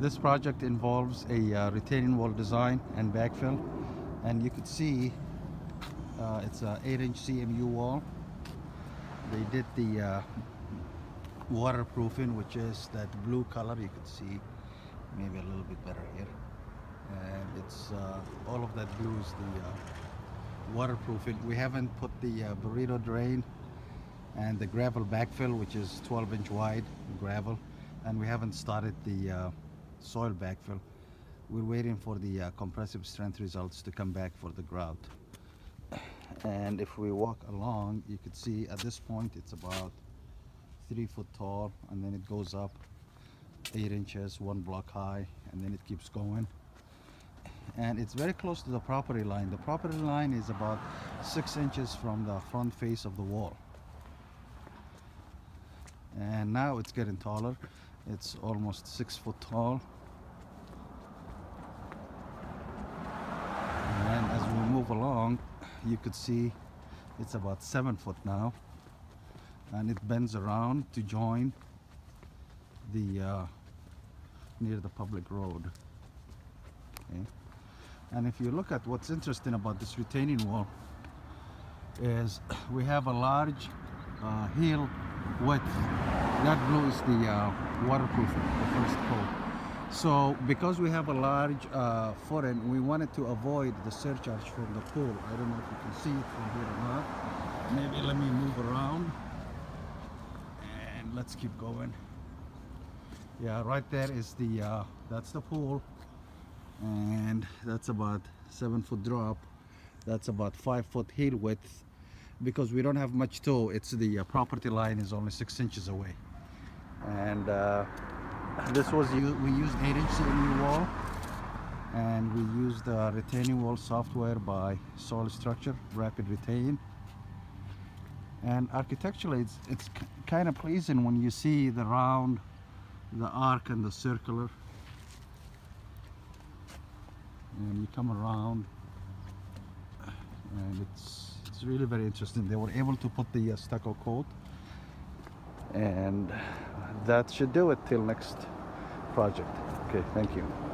This project involves a uh, retaining wall design and backfill and you could see uh, it's a 8 inch CMU wall. They did the uh, waterproofing which is that blue color you could see maybe a little bit better here. And it's uh, all of that blue is the uh, waterproofing. We haven't put the uh, burrito drain and the gravel backfill which is 12 inch wide gravel and we haven't started the soil backfill. We're waiting for the uh, compressive strength results to come back for the grout. And if we walk along you could see at this point it's about three foot tall and then it goes up eight inches one block high and then it keeps going. And it's very close to the property line. The property line is about six inches from the front face of the wall. And now it's getting taller it's almost six foot tall. And as we move along you could see it's about seven foot now. And it bends around to join the uh, near the public road. Okay. And if you look at what's interesting about this retaining wall is we have a large uh, heel width that blue is the uh, waterproof the first coat. So because we have a large uh, footing we wanted to avoid the surcharge from the pool. I don't know if you can see it from here or not. Maybe let me move around. And let's keep going. Yeah right there is the uh, that's the pool. And that's about seven foot drop. That's about five foot heel width because we don't have much toe it's the uh, property line is only six inches away. And uh, this was we used 8 inch CMU wall and we used the retaining wall software by Soil Structure Rapid Retain. And architecturally it's, it's kind of pleasing when you see the round the arc and the circular. And you come around and it's really very interesting. They were able to put the uh, stucco coat and that should do it till next project. Okay thank you